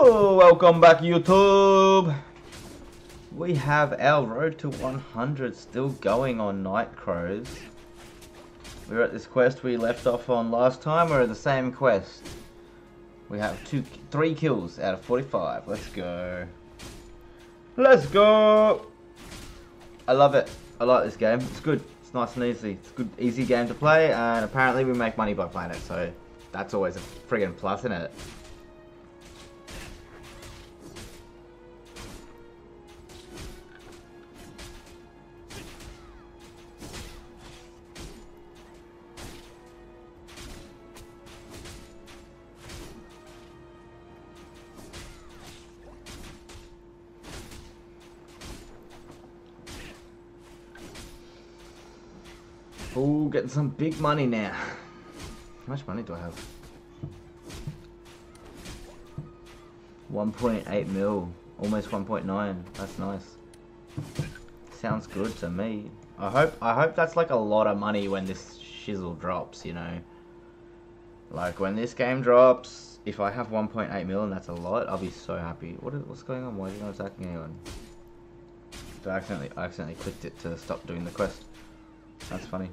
Welcome back YouTube. We have our road to 100 still going on Night Crows. We're at this quest we left off on last time. We're at the same quest. We have two, three kills out of 45. Let's go. Let's go. I love it. I like this game. It's good. It's nice and easy. It's a good, easy game to play, and apparently we make money by playing it, so that's always a friggin' plus, isn't it? Oh, getting some big money now. How much money do I have? 1.8 mil. Almost 1.9. That's nice. Sounds good to me. I hope I hope that's like a lot of money when this shizzle drops, you know. Like when this game drops, if I have 1.8 mil and that's a lot, I'll be so happy. What is what's going on? Why is it not attacking anyone? I accidentally I accidentally clicked it to stop doing the quest. That's funny.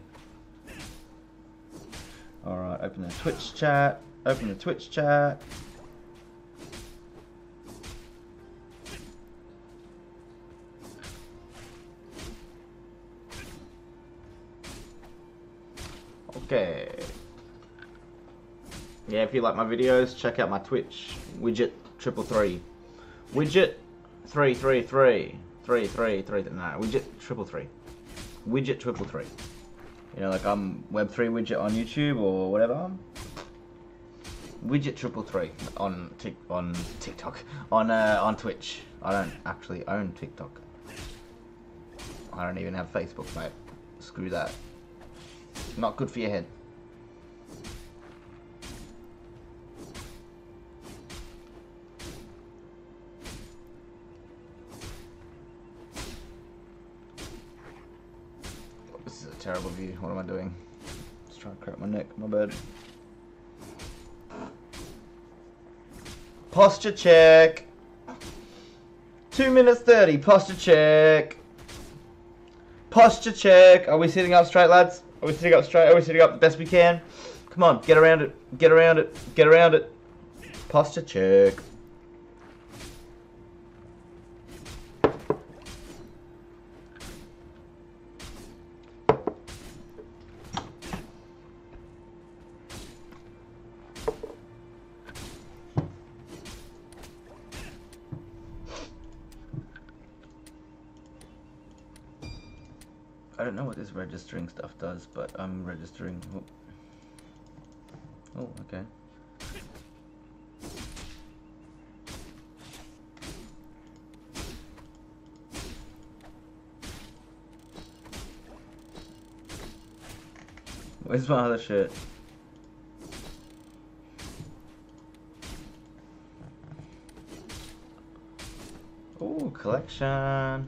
Alright, open the Twitch chat. Open the Twitch chat. Okay. Yeah, if you like my videos, check out my Twitch. Widget triple three. Widget three three three. Three three three no, widget triple three. Widget triple three. You know, like I'm Web3 widget on YouTube or whatever. Widget triple three on tick on TikTok on uh, on Twitch. I don't actually own TikTok. I don't even have Facebook, mate. Screw that. Not good for your head. What am I doing? Just trying to crack my neck. My bad. Posture check. Two minutes thirty. Posture check. Posture check. Are we sitting up straight, lads? Are we sitting up straight? Are we sitting up the best we can? Come on, get around it. Get around it. Get around it. Posture check. I don't know what this registering stuff does, but I'm registering. Oh, oh okay. Where's my other shit? Oh, collection.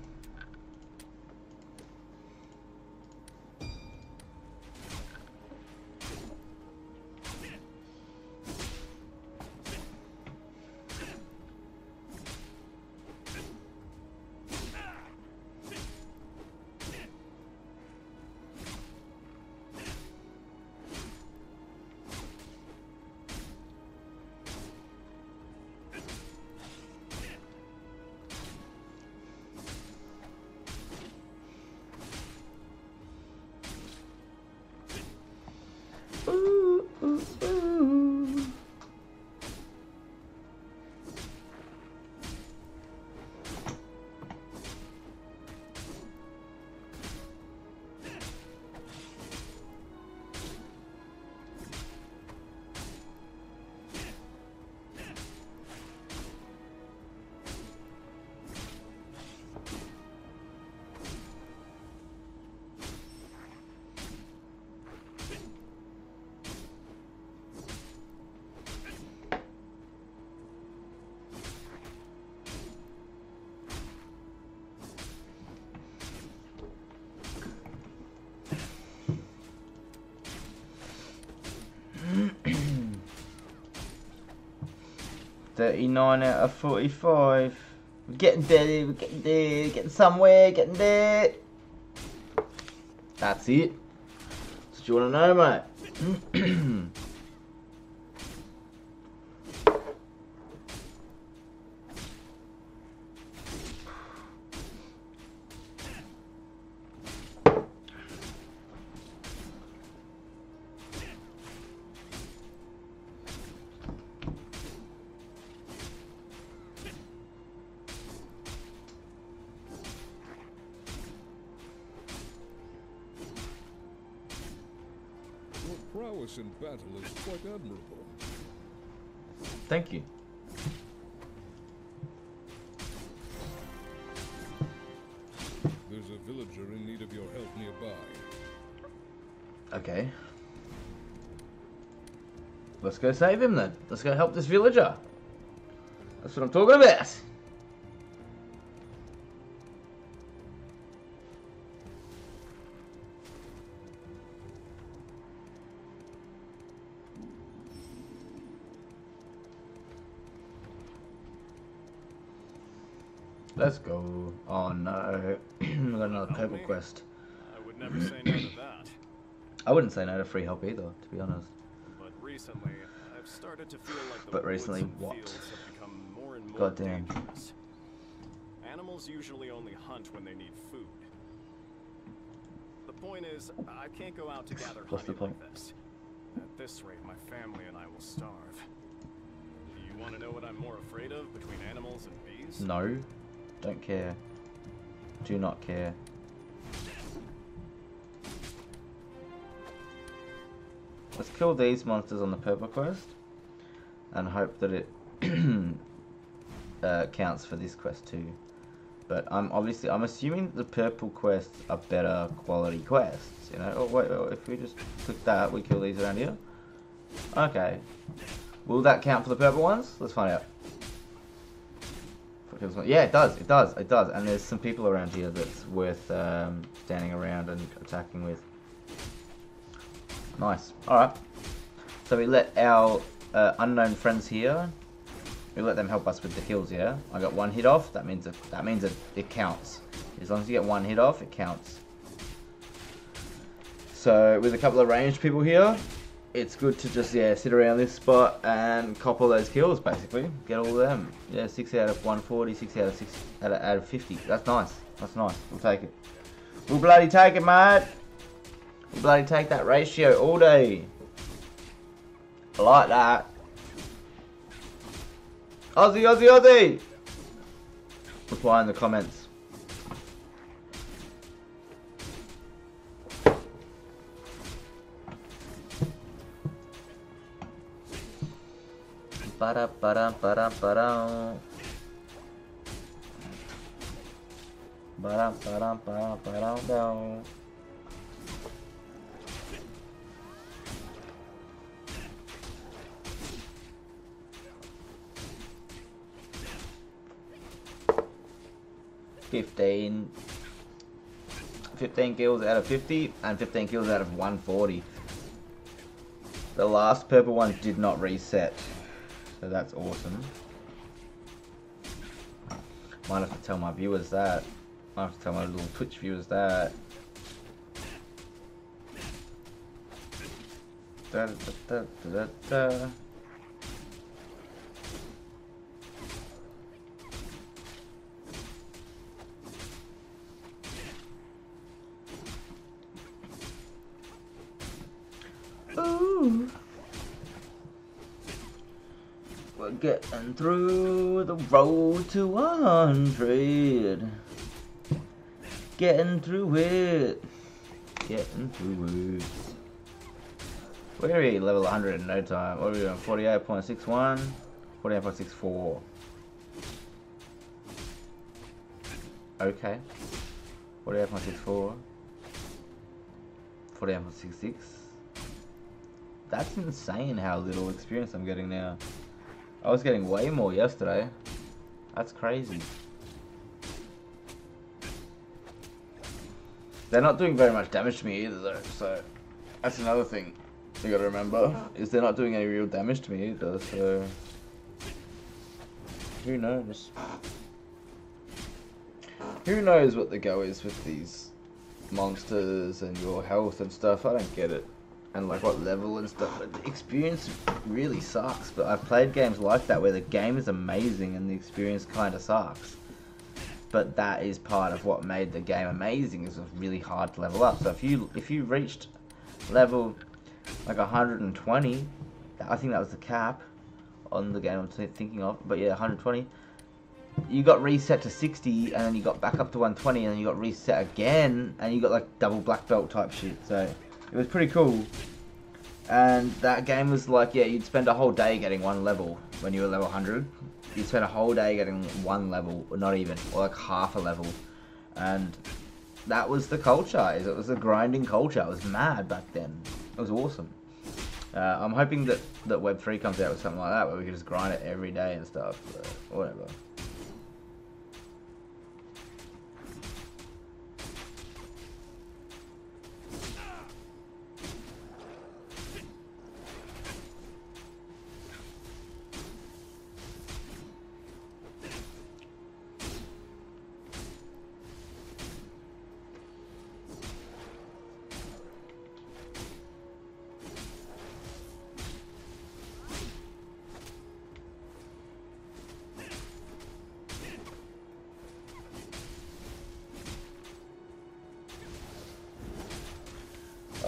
39 out of 45. We're getting there, we're getting there, getting somewhere, getting there. That's it. That's what you want to know, mate. prowess in battle is quite admirable. Thank you. There's a villager in need of your help nearby. Okay. Let's go save him then. Let's go help this villager. That's what I'm talking about. Let's go. Oh no. we got another purple quest. I would never say no to that. I wouldn't say no to free help either, to be honest. But recently, I've started to feel like the But recently what? fields have become more and more Goddamn. dangerous. Animals usually only hunt when they need food. The point is, I can't go out to gather What's the point? like this. At this rate, my family and I will starve. Do you want to know what I'm more afraid of between animals and bees? No. Don't care. Do not care. Let's kill these monsters on the purple quest and hope that it uh, counts for this quest too. But I'm obviously I'm assuming the purple quests are better quality quests. You know. Oh wait, wait, if we just click that, we kill these around here. Okay. Will that count for the purple ones? Let's find out. It was- Yeah, it does. It does. It does. And there's some people around here that's worth um, standing around and attacking with. Nice. All right. So we let our uh, unknown friends here. We let them help us with the kills. Yeah. I got one hit off. That means it, that means it, it counts. As long as you get one hit off, it counts. So with a couple of ranged people here, it's good to just yeah sit around this spot and cop all those kills basically. Get all of them. Yeah, six out of 140, six out of six out of, out of 50. That's nice. That's nice. We'll take it. We'll bloody take it, mate. We'll bloody take that ratio all day. I like that. Aussie, Aussie, Aussie. Reply in the comments. Ba-da, ba-da, ba-da, ba-da. Ba-da, ba-da, ba-da, ba-da, ba. Fifteen. 15 kills out of 50 and 15 kills out of 140. The last purple one did not reset. So that's awesome. Might have to tell my viewers that. Might have to tell my little Twitch viewers that. Da, da, da. Ooh. Getting through the road to 100. Getting through it. Getting through it. We're gonna be level 100 in no time. What are we doing? 48.61? 48.64. Okay. 48.64. 48.66. That's insane how little experience I'm getting now. I was getting way more yesterday. That's crazy. They're not doing very much damage to me either though, so that's another thing you gotta remember, oh. is they're not doing any real damage to me either, so who knows? Who knows what the go is with these monsters and your health and stuff? I don't get it. And like what level and stuff. But the experience really sucks. But I've played games like that where the game is amazing and the experience kind of sucks. But that is part of what made the game amazing. Is it was really hard to level up. So if you if you reached level like 120, I think that was the cap on the game I'm thinking of. But yeah, 120 you got reset to 60 and then you got back up to 120 and then you got reset again and you got like double black belt type shit so it was pretty cool. And that game was like yeah you'd spend a whole day getting one level when you were level 100 you'd spend a whole day getting one level or not even or like half a level. And that was the culture. It was a grinding culture. It was mad back then. It was awesome. Uh, I'm hoping that, that Web3 comes out with something like that where we can just grind it every day and stuff, whatever.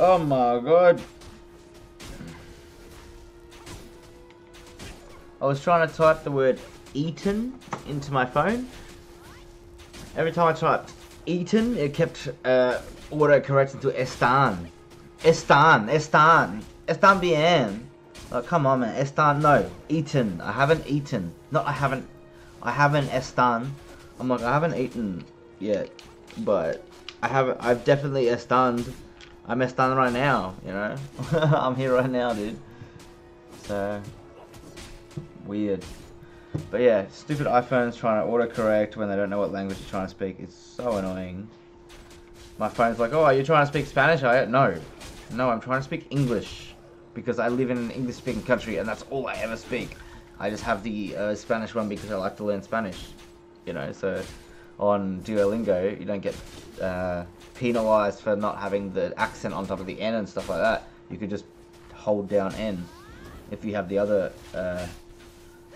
Oh my god. I was trying to type the word eaten into my phone. Every time I typed eaten, it kept uh, auto-correcting to Estan. Estan, Estan, Estan bien. Like, come on, man. Estan, no. Eaten. I haven't eaten. Not I haven't. I haven't Estan. I'm like, I haven't eaten yet, but I haven't. I've definitely Estaned. I'm estando right now, you know? I'm here right now, dude. So, weird. But yeah, stupid iPhones trying to autocorrect when they don't know what language you're trying to speak. It's so annoying. My phone's like, oh, are you trying to speak Spanish? I No. No, I'm trying to speak English. Because I live in an English-speaking country and that's all I ever speak. I just have the uh, Spanish one because I like to learn Spanish. You know, so on Duolingo, you don't get... Uh, penalized for not having the accent on top of the N and stuff like that. You could just hold down N if you have the other uh,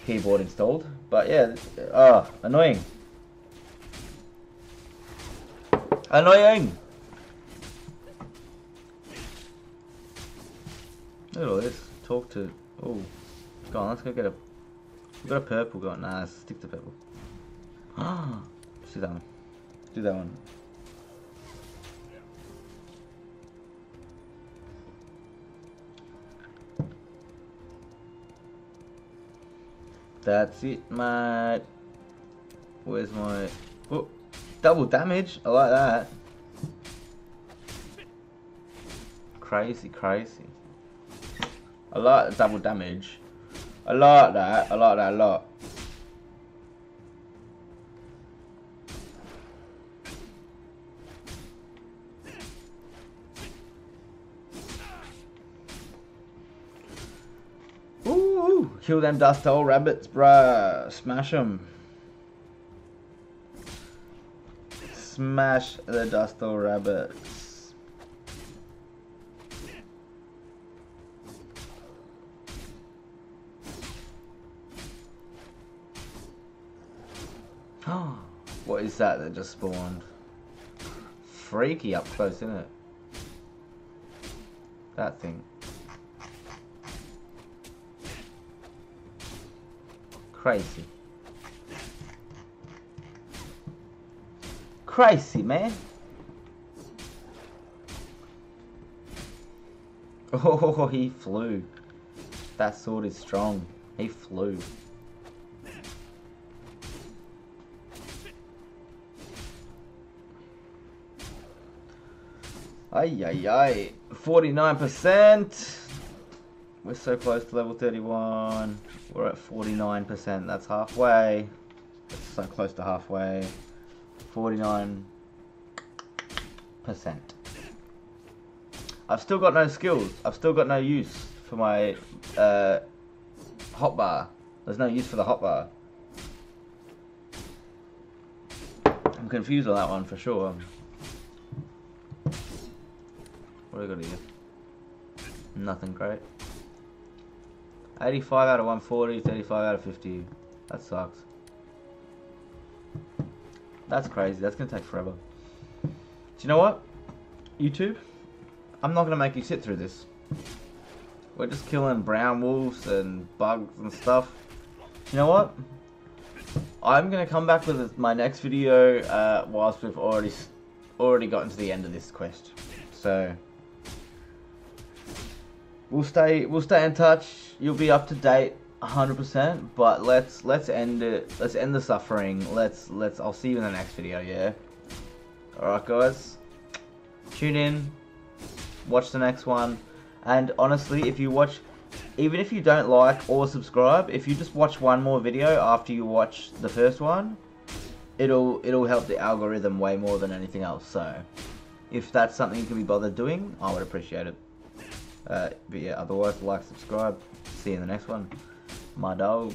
keyboard installed. But yeah, oh, annoying. Annoying! Look at all this. Talk to... Oh. Go on, let's go get a... We've got a purple going. Nah, stick to purple. Ah, do that one. do that one. That's it, mate. Where's my... Oh, double damage. I like that. Crazy, crazy. I like the double damage. I like that. I like that a lot. Kill them dust hole rabbits, bruh. Smash them. Smash the dust hole rabbits. what is that that just spawned? Freaky up close, isn't it? That thing. Crazy. Crazy, man. Oh, he flew. That sword is strong. He flew. Ay, ay, ay. 49%. We're so close to level 31. We're at 49%. That's halfway. That's so close to halfway. 49%. I've still got no skills. I've still got no use for my uh, hotbar. There's no use for the hotbar. I'm confused on that one for sure. What do I got here? Nothing great. 85 out of 140, 35 out of 50. That sucks. That's crazy. That's going to take forever. Do you know what? YouTube, I'm not going to make you sit through this. We're just killing brown wolves and bugs and stuff. Do You know what? I'm going to come back with my next video uh, whilst we've already already gotten to the end of this quest. So we'll stay we'll stay in touch. You'll be up to date 100%, but let's let's end it. Let's end the suffering. Let's let's I'll see you in the next video, yeah. All right, guys. Tune in. Watch the next one. And honestly, if you watch even if you don't like or subscribe, if you just watch one more video after you watch the first one, it'll it'll help the algorithm way more than anything else. So, if that's something you can be bothered doing, I would appreciate it. Uh, but yeah, otherwise, like, subscribe. See you in the next one. My dog.